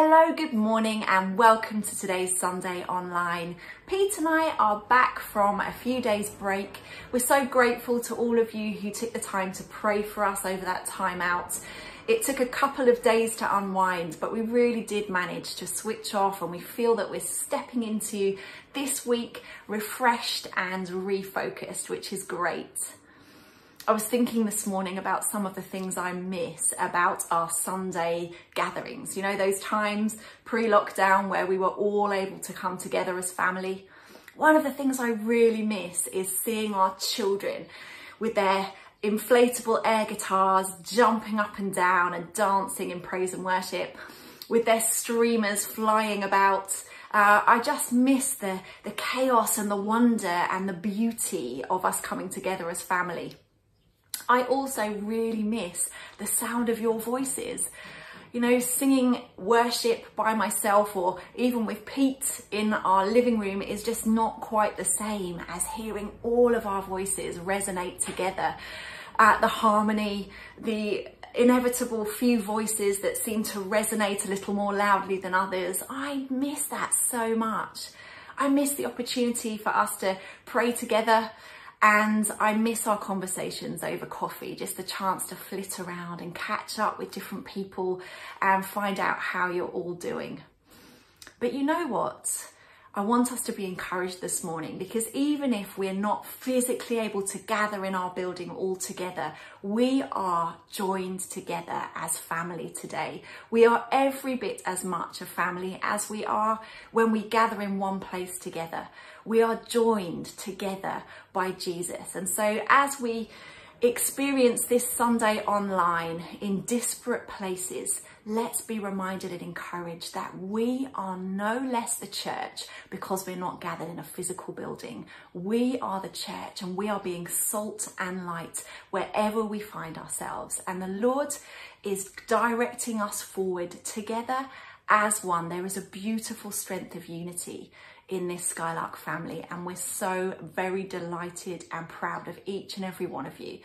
Hello, good morning, and welcome to today's Sunday Online. Pete and I are back from a few days' break. We're so grateful to all of you who took the time to pray for us over that time out. It took a couple of days to unwind, but we really did manage to switch off, and we feel that we're stepping into this week refreshed and refocused, which is great. I was thinking this morning about some of the things I miss about our Sunday gatherings. You know, those times pre lockdown where we were all able to come together as family. One of the things I really miss is seeing our children with their inflatable air guitars jumping up and down and dancing in praise and worship, with their streamers flying about. Uh, I just miss the, the chaos and the wonder and the beauty of us coming together as family. I also really miss the sound of your voices. You know, singing worship by myself or even with Pete in our living room is just not quite the same as hearing all of our voices resonate together. Uh, the harmony, the inevitable few voices that seem to resonate a little more loudly than others. I miss that so much. I miss the opportunity for us to pray together, and I miss our conversations over coffee, just the chance to flit around and catch up with different people and find out how you're all doing. But you know what? I want us to be encouraged this morning because even if we're not physically able to gather in our building all together, we are joined together as family today. We are every bit as much a family as we are when we gather in one place together. We are joined together by Jesus. And so as we experience this Sunday online in disparate places, let's be reminded and encouraged that we are no less the church because we're not gathered in a physical building. We are the church and we are being salt and light wherever we find ourselves. And the Lord is directing us forward together as one. There is a beautiful strength of unity in this Skylark family, and we're so very delighted and proud of each and every one of you.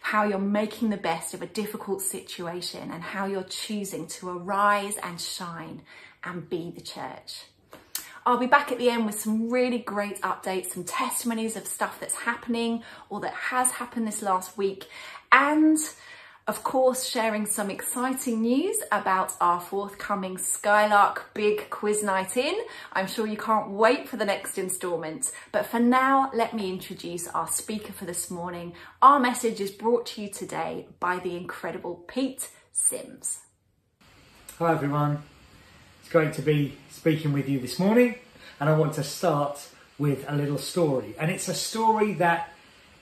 How you're making the best of a difficult situation and how you're choosing to arise and shine and be the church. I'll be back at the end with some really great updates, some testimonies of stuff that's happening or that has happened this last week, and of course, sharing some exciting news about our forthcoming Skylark Big Quiz Night In. I'm sure you can't wait for the next instalment. But for now, let me introduce our speaker for this morning. Our message is brought to you today by the incredible Pete Sims. Hi everyone, it's great to be speaking with you this morning and I want to start with a little story. And it's a story that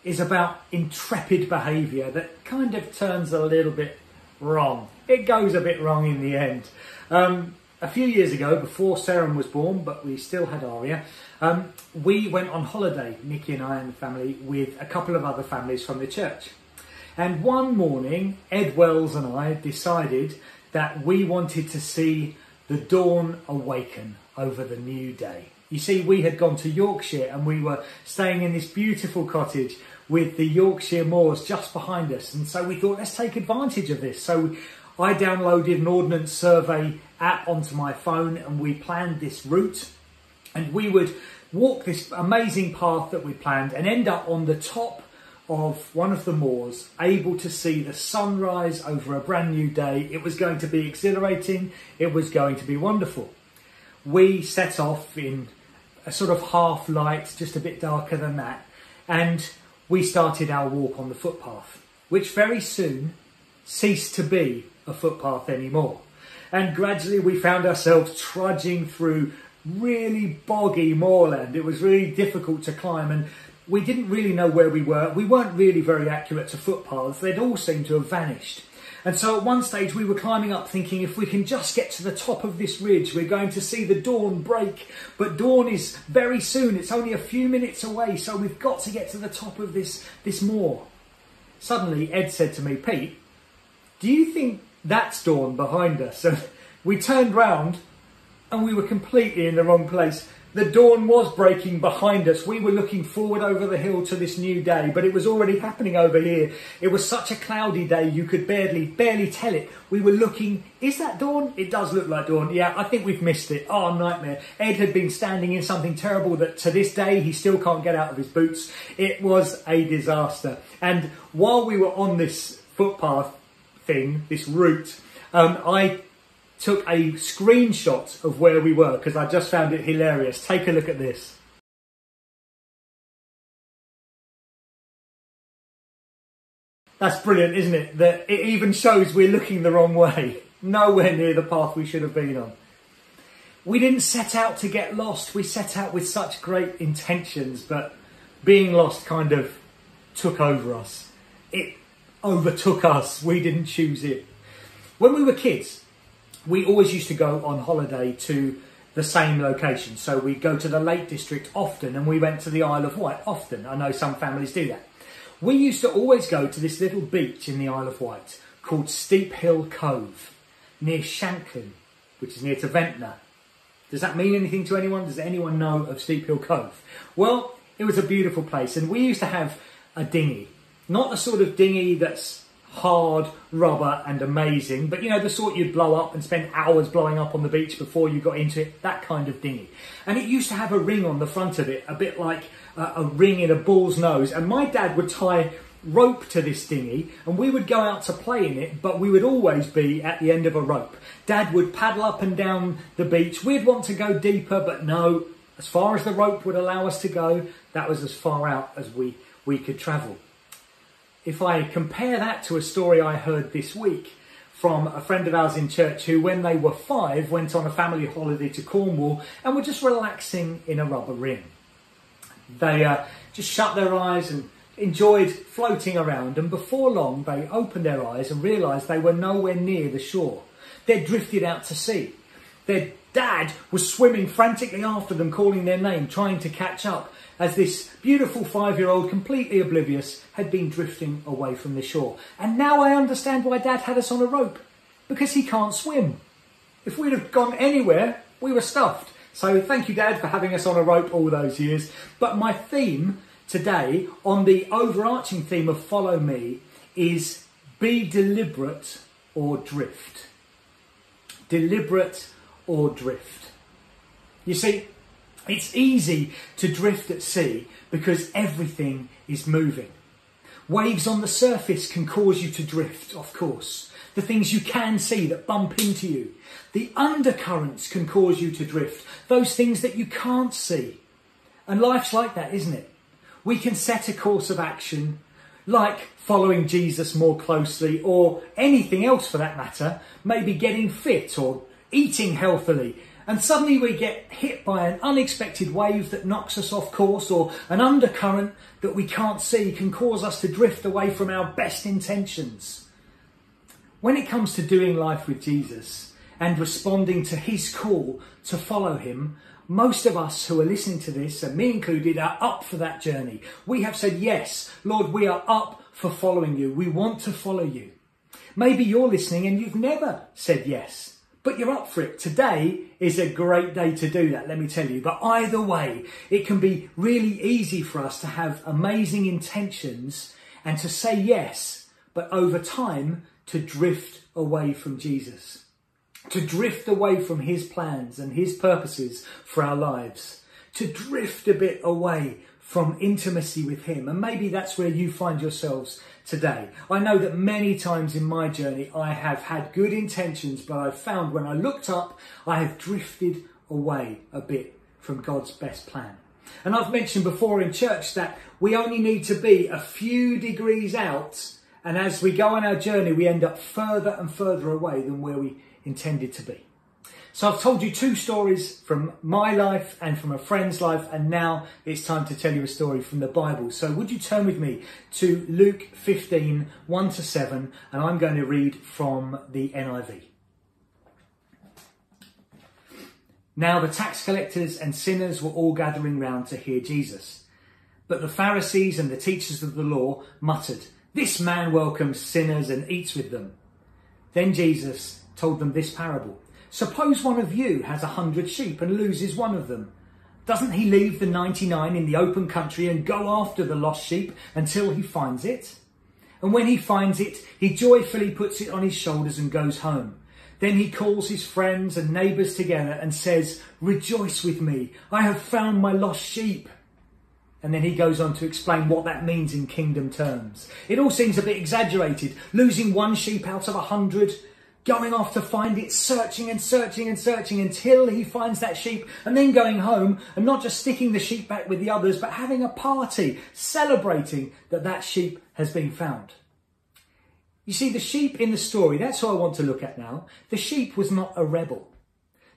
is about intrepid behaviour that kind of turns a little bit wrong. It goes a bit wrong in the end. Um, a few years ago, before Seren was born, but we still had Aria, um, we went on holiday, Nikki and I and the family, with a couple of other families from the church. And one morning, Ed Wells and I decided that we wanted to see the dawn awaken over the new day. You see, we had gone to Yorkshire and we were staying in this beautiful cottage with the Yorkshire moors just behind us. And so we thought, let's take advantage of this. So I downloaded an Ordnance Survey app onto my phone and we planned this route. And we would walk this amazing path that we planned and end up on the top of one of the moors, able to see the sunrise over a brand new day. It was going to be exhilarating, it was going to be wonderful. We set off in a sort of half light, just a bit darker than that, and we started our walk on the footpath, which very soon ceased to be a footpath anymore. And gradually we found ourselves trudging through really boggy moorland. It was really difficult to climb and we didn't really know where we were. We weren't really very accurate to footpaths. They'd all seemed to have vanished. And so at one stage we were climbing up thinking if we can just get to the top of this ridge, we're going to see the dawn break. But dawn is very soon. It's only a few minutes away. So we've got to get to the top of this, this moor. Suddenly Ed said to me, Pete, do you think that's dawn behind us? And we turned round and we were completely in the wrong place. The dawn was breaking behind us. We were looking forward over the hill to this new day, but it was already happening over here. It was such a cloudy day you could barely barely tell it. We were looking, is that dawn? It does look like dawn. Yeah, I think we've missed it. Oh, nightmare. Ed had been standing in something terrible that to this day he still can't get out of his boots. It was a disaster. And while we were on this footpath thing, this route, um, I took a screenshot of where we were because I just found it hilarious. Take a look at this. That's brilliant, isn't it? That it even shows we're looking the wrong way, nowhere near the path we should have been on. We didn't set out to get lost, we set out with such great intentions, but being lost kind of took over us. It overtook us, we didn't choose it. When we were kids, we always used to go on holiday to the same location. So we go to the Lake District often and we went to the Isle of Wight often. I know some families do that. We used to always go to this little beach in the Isle of Wight called Steep Hill Cove near Shanklin, which is near to Ventnor. Does that mean anything to anyone? Does anyone know of Steep Hill Cove? Well, it was a beautiful place and we used to have a dinghy. Not the sort of dinghy that's hard rubber and amazing, but you know, the sort you'd blow up and spend hours blowing up on the beach before you got into it, that kind of dinghy. And it used to have a ring on the front of it, a bit like uh, a ring in a bull's nose. And my dad would tie rope to this dinghy and we would go out to play in it, but we would always be at the end of a rope. Dad would paddle up and down the beach. We'd want to go deeper, but no, as far as the rope would allow us to go, that was as far out as we, we could travel if I compare that to a story I heard this week from a friend of ours in church who, when they were five, went on a family holiday to Cornwall and were just relaxing in a rubber ring. They uh, just shut their eyes and enjoyed floating around, and before long they opened their eyes and realised they were nowhere near the shore. They'd drifted out to sea. Their dad was swimming frantically after them, calling their name, trying to catch up as this beautiful five year old, completely oblivious, had been drifting away from the shore. And now I understand why Dad had us on a rope because he can't swim. If we'd have gone anywhere, we were stuffed. So thank you, Dad, for having us on a rope all those years. But my theme today, on the overarching theme of Follow Me, is be deliberate or drift. Deliberate or drift. You see, it's easy to drift at sea because everything is moving. Waves on the surface can cause you to drift, of course. The things you can see that bump into you. The undercurrents can cause you to drift. Those things that you can't see. And life's like that, isn't it? We can set a course of action, like following Jesus more closely, or anything else for that matter, maybe getting fit or eating healthily, and suddenly we get hit by an unexpected wave that knocks us off course or an undercurrent that we can't see can cause us to drift away from our best intentions. When it comes to doing life with Jesus and responding to his call to follow him, most of us who are listening to this, and me included, are up for that journey. We have said, Yes, Lord, we are up for following you. We want to follow you. Maybe you're listening and you've never said yes but you're up for it. Today is a great day to do that, let me tell you. But either way, it can be really easy for us to have amazing intentions and to say yes, but over time to drift away from Jesus, to drift away from his plans and his purposes for our lives, to drift a bit away from intimacy with him. And maybe that's where you find yourselves today. I know that many times in my journey I have had good intentions, but I've found when I looked up, I have drifted away a bit from God's best plan. And I've mentioned before in church that we only need to be a few degrees out, and as we go on our journey, we end up further and further away than where we intended to be. So I've told you two stories from my life and from a friend's life, and now it's time to tell you a story from the Bible. So would you turn with me to Luke 15, 1 to 7, and I'm going to read from the NIV. Now the tax collectors and sinners were all gathering round to hear Jesus. But the Pharisees and the teachers of the law muttered, This man welcomes sinners and eats with them. Then Jesus told them this parable. Suppose one of you has a hundred sheep and loses one of them. Doesn't he leave the 99 in the open country and go after the lost sheep until he finds it? And when he finds it, he joyfully puts it on his shoulders and goes home. Then he calls his friends and neighbours together and says, Rejoice with me, I have found my lost sheep. And then he goes on to explain what that means in kingdom terms. It all seems a bit exaggerated. Losing one sheep out of a hundred, going off to find it, searching and searching and searching until he finds that sheep, and then going home and not just sticking the sheep back with the others, but having a party, celebrating that that sheep has been found. You see, the sheep in the story, that's who I want to look at now. The sheep was not a rebel.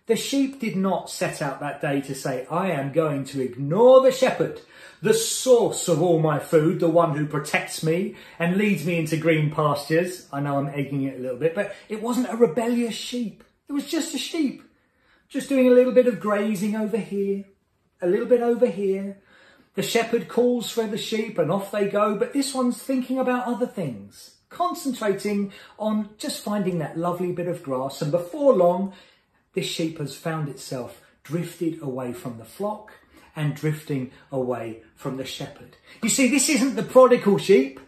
The sheep did not set out that day to say, I am going to ignore the shepherd the source of all my food, the one who protects me and leads me into green pastures. I know I'm egging it a little bit, but it wasn't a rebellious sheep. It was just a sheep, just doing a little bit of grazing over here, a little bit over here. The shepherd calls for the sheep and off they go, but this one's thinking about other things, concentrating on just finding that lovely bit of grass. And before long, this sheep has found itself drifted away from the flock and drifting away from the shepherd. You see, this isn't the prodigal sheep.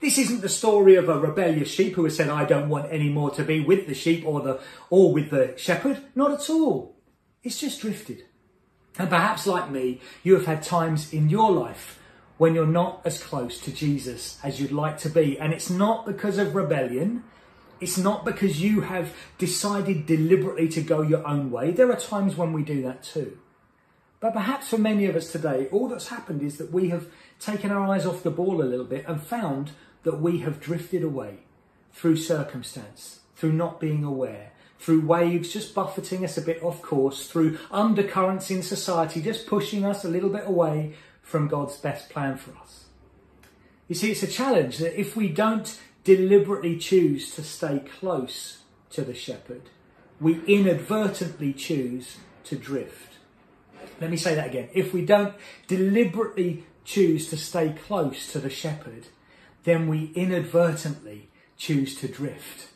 This isn't the story of a rebellious sheep who has said, I don't want any more to be with the sheep or the, or with the shepherd. Not at all. It's just drifted. And perhaps like me, you have had times in your life when you're not as close to Jesus as you'd like to be. And it's not because of rebellion. It's not because you have decided deliberately to go your own way. There are times when we do that too. But perhaps for many of us today, all that's happened is that we have taken our eyes off the ball a little bit and found that we have drifted away through circumstance, through not being aware, through waves just buffeting us a bit off course, through undercurrents in society just pushing us a little bit away from God's best plan for us. You see, it's a challenge that if we don't deliberately choose to stay close to the shepherd, we inadvertently choose to drift. Let me say that again. If we don't deliberately choose to stay close to the shepherd, then we inadvertently choose to drift.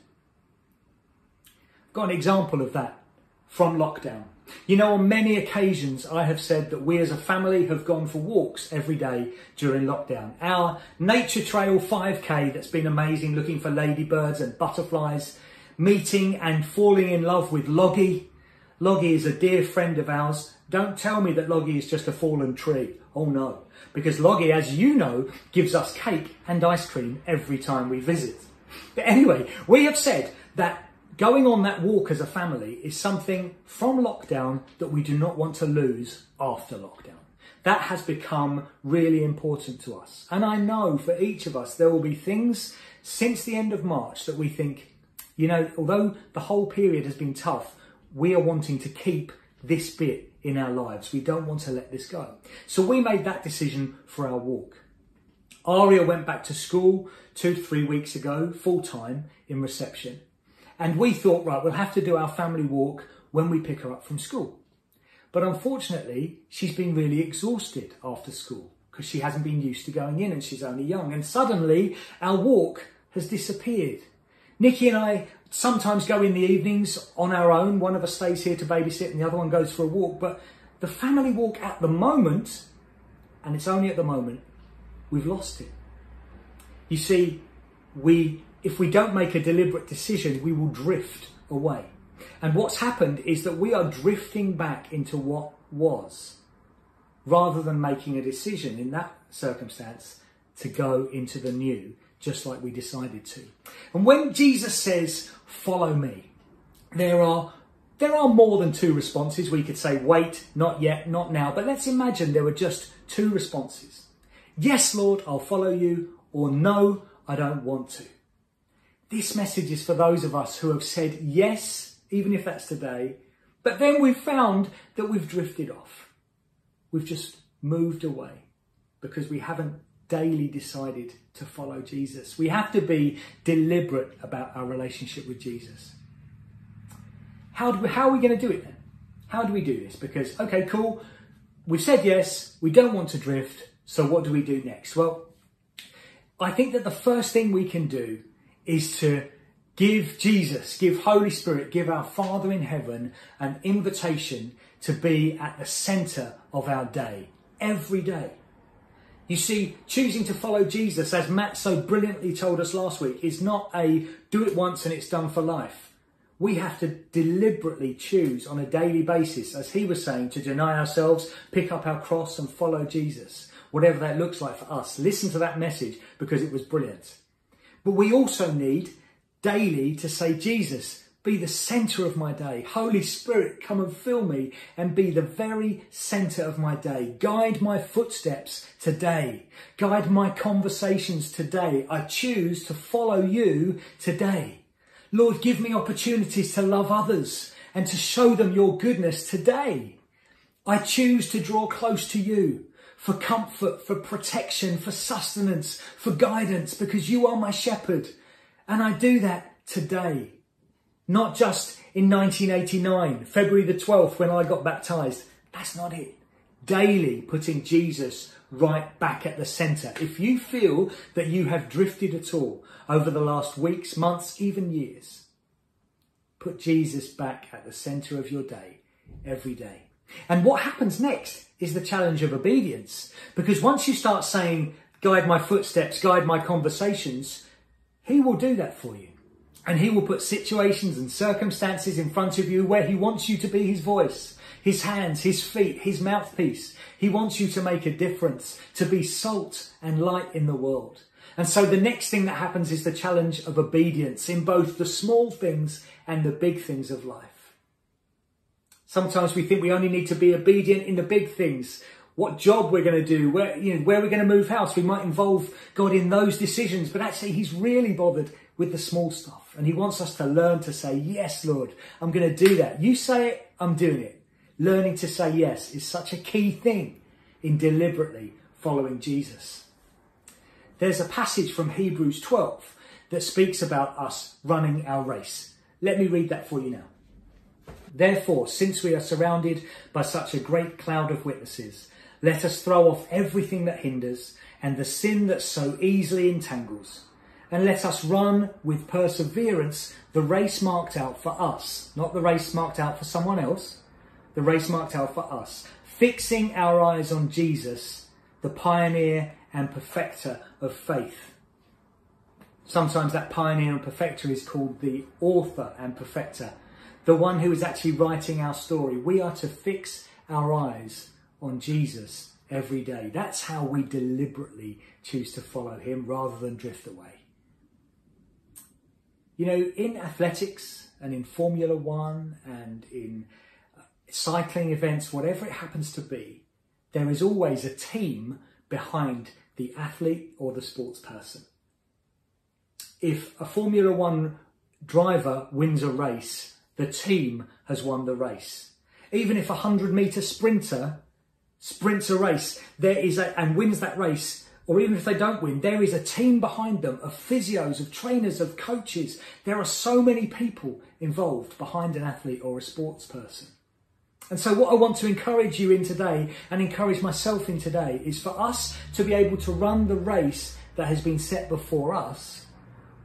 I've got an example of that from lockdown. You know, on many occasions, I have said that we as a family have gone for walks every day during lockdown. Our Nature Trail 5K that's been amazing, looking for ladybirds and butterflies, meeting and falling in love with Loggy. Loggy is a dear friend of ours don't tell me that Loggy is just a fallen tree. Oh no. Because Loggy, as you know, gives us cake and ice cream every time we visit. But anyway, we have said that going on that walk as a family is something from lockdown that we do not want to lose after lockdown. That has become really important to us. And I know for each of us, there will be things since the end of March that we think, you know, although the whole period has been tough, we are wanting to keep this bit in our lives. We don't want to let this go. So we made that decision for our walk. Aria went back to school two, three weeks ago, full time in reception. And we thought, right, we'll have to do our family walk when we pick her up from school. But unfortunately, she's been really exhausted after school because she hasn't been used to going in and she's only young. And suddenly our walk has disappeared. Nikki and I sometimes go in the evenings on our own. One of us stays here to babysit and the other one goes for a walk. But the family walk at the moment, and it's only at the moment, we've lost it. You see, we if we don't make a deliberate decision, we will drift away. And what's happened is that we are drifting back into what was, rather than making a decision in that circumstance to go into the new just like we decided to. And when Jesus says, follow me, there are there are more than two responses. We could say, wait, not yet, not now. But let's imagine there were just two responses. Yes, Lord, I'll follow you, or no, I don't want to. This message is for those of us who have said yes, even if that's today, but then we've found that we've drifted off. We've just moved away because we haven't daily decided to follow Jesus. We have to be deliberate about our relationship with Jesus. How, do we, how are we going to do it then? How do we do this? Because, okay, cool, we've said yes, we don't want to drift, so what do we do next? Well, I think that the first thing we can do is to give Jesus, give Holy Spirit, give our Father in heaven an invitation to be at the centre of our day, every day. You see, choosing to follow Jesus, as Matt so brilliantly told us last week, is not a do it once and it's done for life. We have to deliberately choose on a daily basis, as he was saying, to deny ourselves, pick up our cross and follow Jesus, whatever that looks like for us. Listen to that message because it was brilliant. But we also need daily to say, Jesus, be the center of my day. Holy Spirit, come and fill me and be the very center of my day. Guide my footsteps today. Guide my conversations today. I choose to follow you today. Lord, give me opportunities to love others and to show them your goodness today. I choose to draw close to you for comfort, for protection, for sustenance, for guidance, because you are my shepherd. And I do that today. Not just in 1989, February the 12th, when I got baptized. That's not it. Daily putting Jesus right back at the centre. If you feel that you have drifted at all over the last weeks, months, even years, put Jesus back at the centre of your day every day. And what happens next is the challenge of obedience. Because once you start saying, guide my footsteps, guide my conversations, he will do that for you. And he will put situations and circumstances in front of you where he wants you to be his voice, his hands, his feet, his mouthpiece. He wants you to make a difference, to be salt and light in the world. And so the next thing that happens is the challenge of obedience in both the small things and the big things of life. Sometimes we think we only need to be obedient in the big things. What job we're going to do, where, you know, where we're going to move house. We might involve God in those decisions, but actually he's really bothered with the small stuff. And he wants us to learn to say, yes, Lord, I'm going to do that. You say it, I'm doing it. Learning to say yes is such a key thing in deliberately following Jesus. There's a passage from Hebrews 12 that speaks about us running our race. Let me read that for you now. Therefore, since we are surrounded by such a great cloud of witnesses, let us throw off everything that hinders and the sin that so easily entangles and let us run with perseverance the race marked out for us, not the race marked out for someone else, the race marked out for us, fixing our eyes on Jesus, the pioneer and perfecter of faith. Sometimes that pioneer and perfecter is called the author and perfecter, the one who is actually writing our story. We are to fix our eyes on Jesus every day. That's how we deliberately choose to follow him rather than drift away. You know, in athletics and in Formula One and in uh, cycling events, whatever it happens to be, there is always a team behind the athlete or the sports person. If a Formula One driver wins a race, the team has won the race. Even if a 100 metre sprinter sprints a race there is a, and wins that race, or even if they don't win, there is a team behind them of physios, of trainers, of coaches. There are so many people involved behind an athlete or a sports person. And so, what I want to encourage you in today and encourage myself in today is for us to be able to run the race that has been set before us.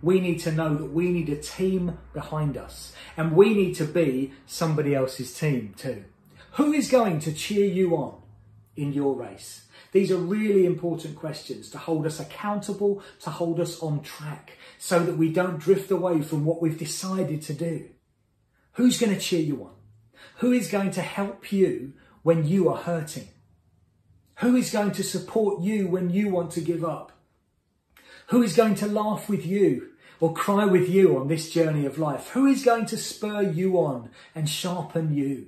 We need to know that we need a team behind us and we need to be somebody else's team too. Who is going to cheer you on in your race? These are really important questions to hold us accountable, to hold us on track, so that we don't drift away from what we've decided to do. Who's going to cheer you on? Who is going to help you when you are hurting? Who is going to support you when you want to give up? Who is going to laugh with you or cry with you on this journey of life? Who is going to spur you on and sharpen you?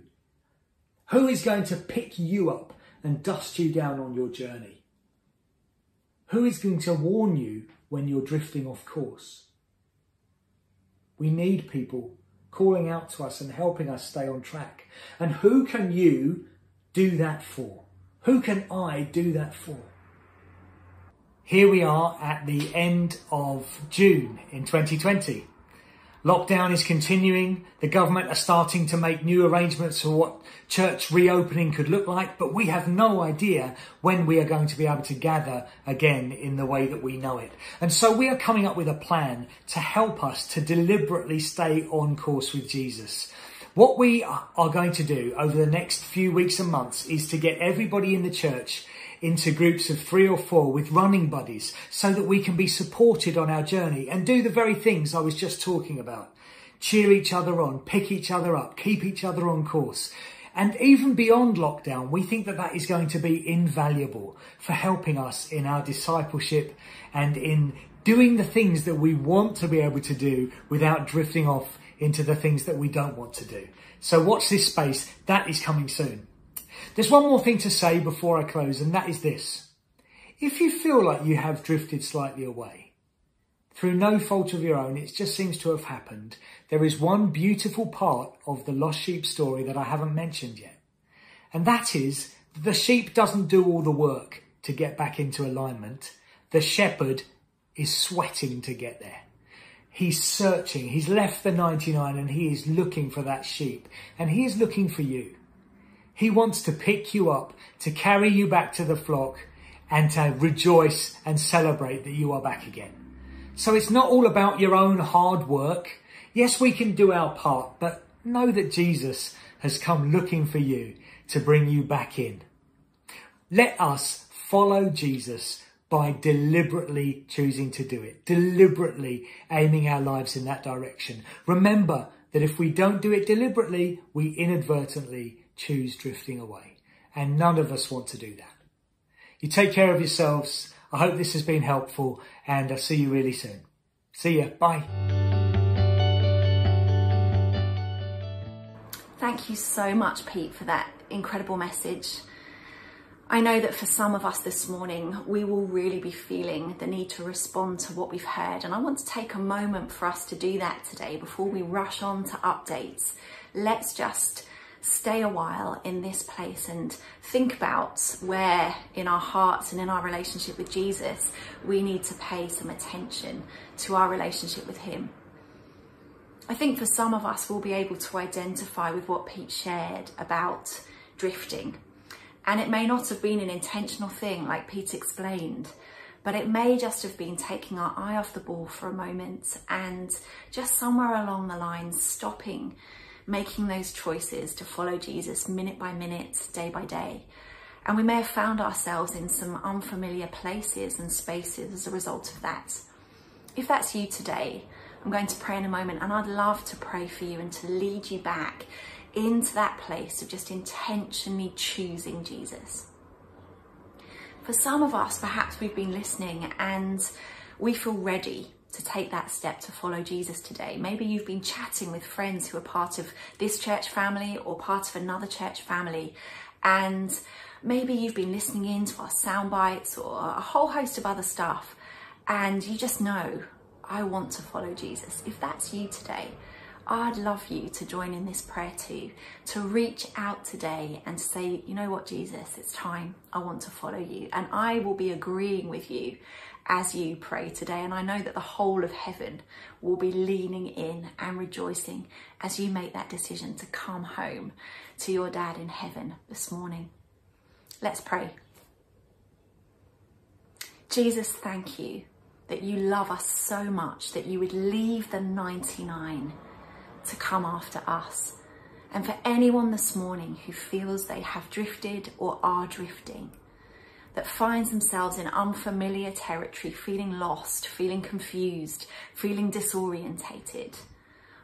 Who is going to pick you up and dust you down on your journey? Who is going to warn you when you're drifting off course? We need people calling out to us and helping us stay on track. And who can you do that for? Who can I do that for? Here we are at the end of June in 2020. Lockdown is continuing. The government are starting to make new arrangements for what church reopening could look like, but we have no idea when we are going to be able to gather again in the way that we know it. And so we are coming up with a plan to help us to deliberately stay on course with Jesus. What we are going to do over the next few weeks and months is to get everybody in the church into groups of three or four with running buddies so that we can be supported on our journey and do the very things I was just talking about. Cheer each other on, pick each other up, keep each other on course. And even beyond lockdown, we think that that is going to be invaluable for helping us in our discipleship and in doing the things that we want to be able to do without drifting off into the things that we don't want to do. So watch this space. That is coming soon. There's one more thing to say before I close, and that is this. If you feel like you have drifted slightly away, through no fault of your own, it just seems to have happened, there is one beautiful part of the lost sheep story that I haven't mentioned yet. And that is the sheep doesn't do all the work to get back into alignment. The shepherd is sweating to get there. He's searching. He's left the 99 and he is looking for that sheep. And he is looking for you. He wants to pick you up, to carry you back to the flock, and to rejoice and celebrate that you are back again. So it's not all about your own hard work. Yes, we can do our part, but know that Jesus has come looking for you to bring you back in. Let us follow Jesus by deliberately choosing to do it, deliberately aiming our lives in that direction. Remember that if we don't do it deliberately, we inadvertently choose drifting away. And none of us want to do that. You take care of yourselves. I hope this has been helpful and I'll see you really soon. See ya. Bye. Thank you so much, Pete, for that incredible message. I know that for some of us this morning, we will really be feeling the need to respond to what we've heard. And I want to take a moment for us to do that today before we rush on to updates. Let's just stay a while in this place and think about where in our hearts and in our relationship with Jesus we need to pay some attention to our relationship with Him. I think for some of us, we'll be able to identify with what Pete shared about drifting. And it may not have been an intentional thing, like Pete explained, but it may just have been taking our eye off the ball for a moment and just somewhere along the line stopping making those choices to follow Jesus minute by minute, day by day. And we may have found ourselves in some unfamiliar places and spaces as a result of that. If that's you today, I'm going to pray in a moment and I'd love to pray for you and to lead you back into that place of just intentionally choosing Jesus. For some of us, perhaps we've been listening and we feel ready to take that step to follow Jesus today. Maybe you've been chatting with friends who are part of this church family or part of another church family, and maybe you've been listening in to our sound bites or a whole host of other stuff, and you just know, I want to follow Jesus. If that's you today, I'd love you to join in this prayer too, to reach out today and say, you know what, Jesus, it's time. I want to follow you. And I will be agreeing with you as you pray today. And I know that the whole of heaven will be leaning in and rejoicing as you make that decision to come home to your dad in heaven this morning. Let's pray. Jesus, thank you that you love us so much that you would leave the 99 to come after us. And for anyone this morning who feels they have drifted or are drifting, that finds themselves in unfamiliar territory, feeling lost, feeling confused, feeling disorientated.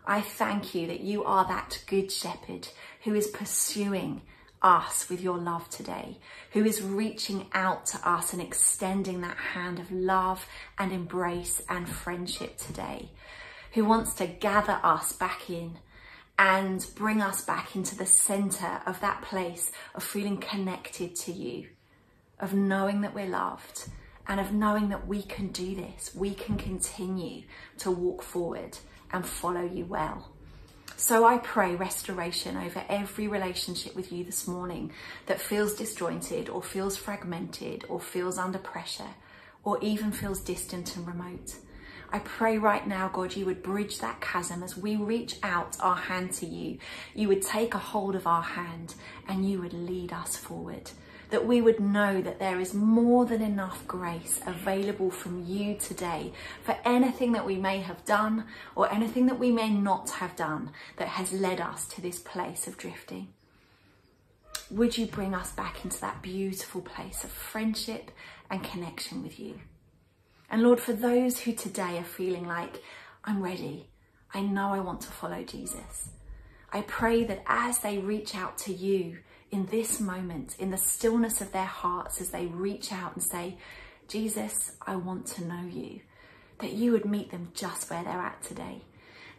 I thank you that you are that good shepherd who is pursuing us with your love today, who is reaching out to us and extending that hand of love and embrace and friendship today, who wants to gather us back in and bring us back into the center of that place of feeling connected to you of knowing that we're loved and of knowing that we can do this. We can continue to walk forward and follow you well. So I pray restoration over every relationship with you this morning that feels disjointed or feels fragmented or feels under pressure or even feels distant and remote. I pray right now, God, you would bridge that chasm as we reach out our hand to you. You would take a hold of our hand and you would lead us forward that we would know that there is more than enough grace available from you today for anything that we may have done or anything that we may not have done that has led us to this place of drifting. Would you bring us back into that beautiful place of friendship and connection with you? And Lord, for those who today are feeling like, I'm ready, I know I want to follow Jesus, I pray that as they reach out to you in this moment, in the stillness of their hearts, as they reach out and say, Jesus, I want to know you, that you would meet them just where they're at today.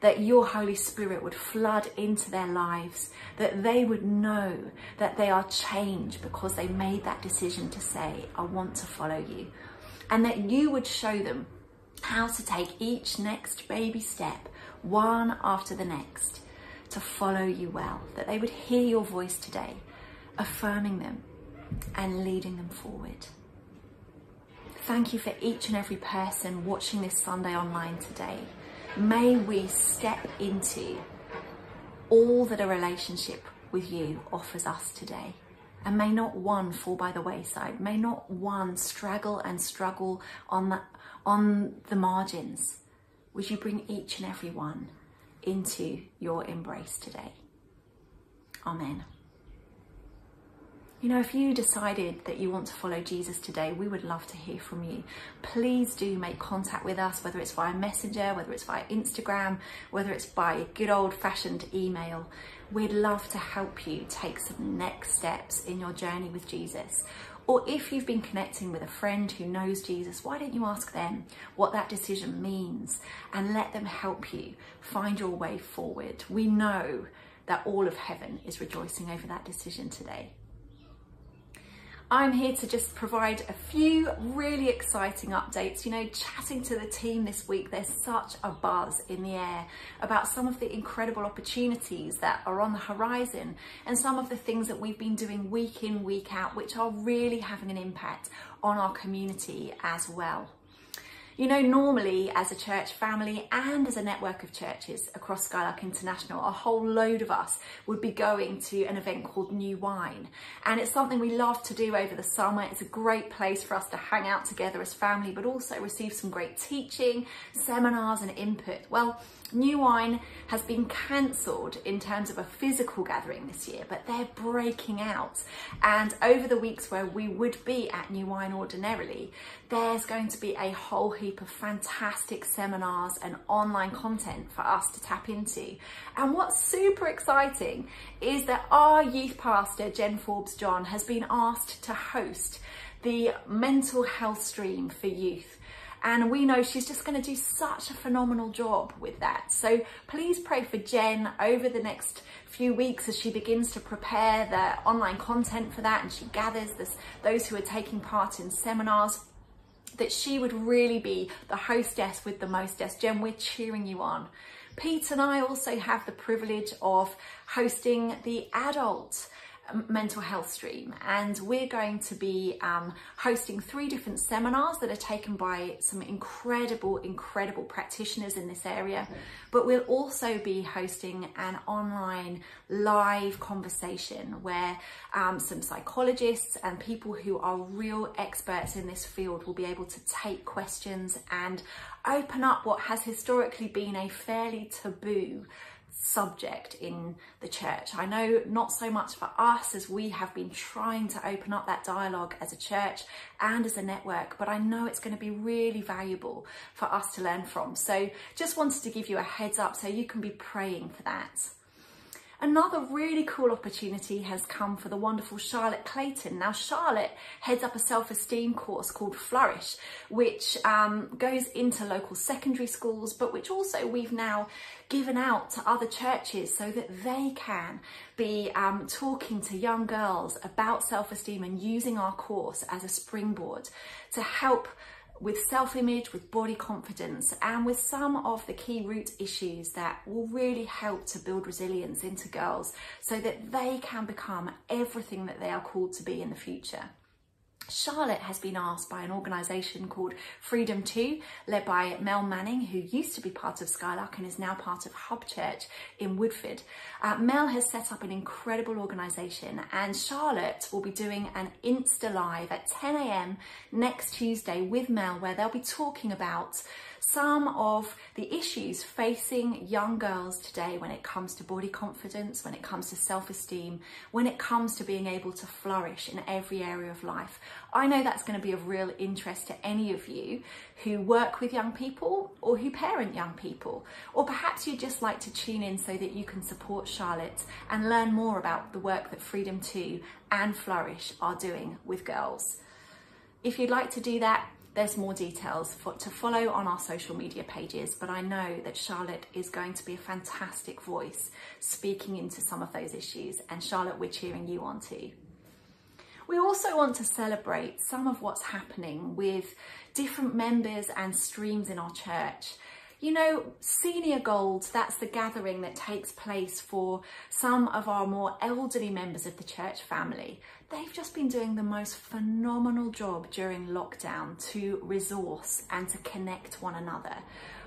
That your Holy Spirit would flood into their lives, that they would know that they are changed because they made that decision to say, I want to follow you. And that you would show them how to take each next baby step, one after the next, to follow you well. That they would hear your voice today affirming them and leading them forward. Thank you for each and every person watching this Sunday online today. May we step into all that a relationship with you offers us today. And may not one fall by the wayside. May not one straggle and struggle on the, on the margins. Would you bring each and every one into your embrace today? Amen. You know, if you decided that you want to follow Jesus today, we would love to hear from you. Please do make contact with us, whether it's via Messenger, whether it's via Instagram, whether it's by good old fashioned email. We'd love to help you take some next steps in your journey with Jesus. Or if you've been connecting with a friend who knows Jesus, why don't you ask them what that decision means and let them help you find your way forward? We know that all of heaven is rejoicing over that decision today. I'm here to just provide a few really exciting updates. You know, chatting to the team this week, there's such a buzz in the air about some of the incredible opportunities that are on the horizon and some of the things that we've been doing week in, week out, which are really having an impact on our community as well. You know, normally as a church family and as a network of churches across Skylark International, a whole load of us would be going to an event called New Wine. And it's something we love to do over the summer. It's a great place for us to hang out together as family, but also receive some great teaching, seminars and input. Well, New Wine has been cancelled in terms of a physical gathering this year, but they're breaking out. And over the weeks where we would be at New Wine ordinarily, there's going to be a whole heap of fantastic seminars and online content for us to tap into. And what's super exciting is that our youth pastor, Jen Forbes John, has been asked to host the mental health stream for youth and we know she's just going to do such a phenomenal job with that. So please pray for Jen over the next few weeks as she begins to prepare the online content for that and she gathers this, those who are taking part in seminars that she would really be the hostess with the mostess. Jen, we're cheering you on. Pete and I also have the privilege of hosting the adult mental health stream. And we're going to be um, hosting three different seminars that are taken by some incredible incredible practitioners in this area. But we'll also be hosting an online live conversation where um, some psychologists and people who are real experts in this field will be able to take questions and open up what has historically been a fairly taboo subject in the church. I know not so much for us as we have been trying to open up that dialogue as a church and as a network, but I know it's going to be really valuable for us to learn from. So just wanted to give you a heads up so you can be praying for that. Another really cool opportunity has come for the wonderful Charlotte Clayton. Now, Charlotte heads up a self-esteem course called Flourish, which um, goes into local secondary schools, but which also we've now given out to other churches so that they can be um, talking to young girls about self-esteem and using our course as a springboard to help with self-image, with body confidence, and with some of the key root issues that will really help to build resilience into girls so that they can become everything that they are called to be in the future. Charlotte has been asked by an organisation called Freedom 2, led by Mel Manning, who used to be part of Skylark and is now part of Hub Church in Woodford. Uh, Mel has set up an incredible organisation, and Charlotte will be doing an Insta Live at 10am next Tuesday with Mel, where they'll be talking about some of the issues facing young girls today when it comes to body confidence, when it comes to self-esteem, when it comes to being able to flourish in every area of life. I know that's going to be of real interest to any of you who work with young people or who parent young people. Or perhaps you'd just like to tune in so that you can support Charlotte and learn more about the work that Freedom 2 and Flourish are doing with girls. If you'd like to do that, there's more details for, to follow on our social media pages, but I know that Charlotte is going to be a fantastic voice speaking into some of those issues. And Charlotte, we're cheering you on too. We also want to celebrate some of what's happening with different members and streams in our church. You know, Senior Gold, that's the gathering that takes place for some of our more elderly members of the church family they've just been doing the most phenomenal job during lockdown to resource and to connect one another.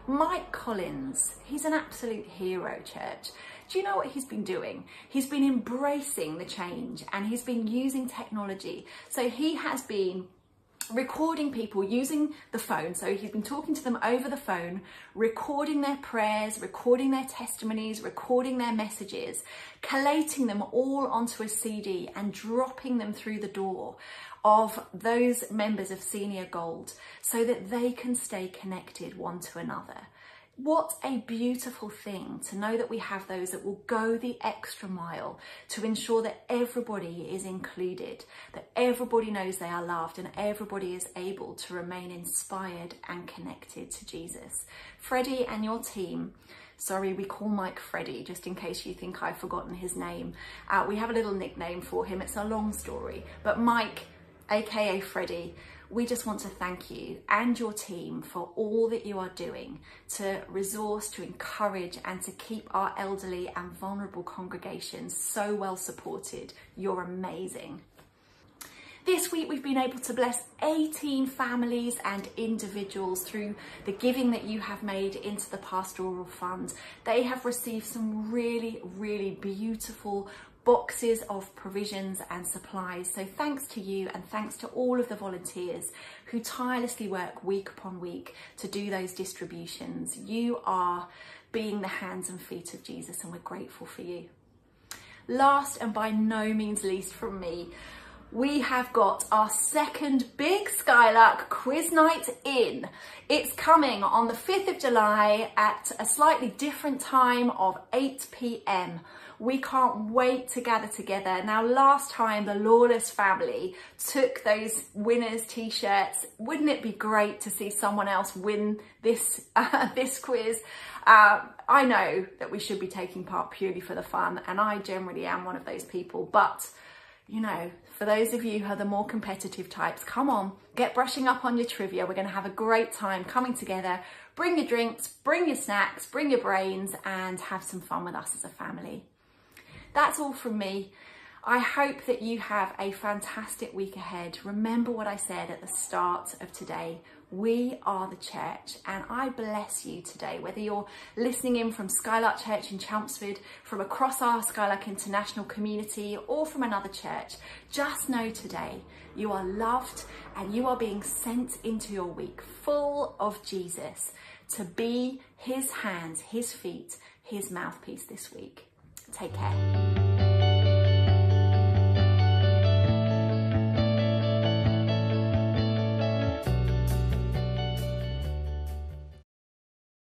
Mike Collins, he's an absolute hero, church. Do you know what he's been doing? He's been embracing the change and he's been using technology. So he has been recording people using the phone. So he's been talking to them over the phone, recording their prayers, recording their testimonies, recording their messages, collating them all onto a CD and dropping them through the door of those members of Senior Gold so that they can stay connected one to another. What a beautiful thing to know that we have those that will go the extra mile to ensure that everybody is included, that everybody knows they are loved and everybody is able to remain inspired and connected to Jesus. Freddie and your team Sorry, we call Mike Freddie, just in case you think I've forgotten his name. Uh, we have a little nickname for him. It's a long story. But Mike, aka Freddie, we just want to thank you and your team for all that you are doing to resource, to encourage, and to keep our elderly and vulnerable congregations so well supported. You're amazing. This week we've been able to bless 18 families and individuals through the giving that you have made into the Pastoral Fund. They have received some really, really beautiful boxes of provisions and supplies. So thanks to you and thanks to all of the volunteers who tirelessly work week upon week to do those distributions. You are being the hands and feet of Jesus and we're grateful for you. Last and by no means least from me, we have got our second big Skylark quiz night in. It's coming on the 5th of July at a slightly different time of 8 p.m. We can't wait to gather together. Now, last time the Lawless family took those winners t-shirts. Wouldn't it be great to see someone else win this, uh, this quiz? Uh, I know that we should be taking part purely for the fun and I generally am one of those people, but you know, for those of you who are the more competitive types, come on, get brushing up on your trivia. We're going to have a great time coming together. Bring your drinks, bring your snacks, bring your brains, and have some fun with us as a family. That's all from me. I hope that you have a fantastic week ahead. Remember what I said at the start of today. We are the church, and I bless you today, whether you're listening in from Skylark Church in Chelmsford, from across our Skylark International community, or from another church. Just know today you are loved and you are being sent into your week full of Jesus to be his hands, his feet, his mouthpiece this week. Take care.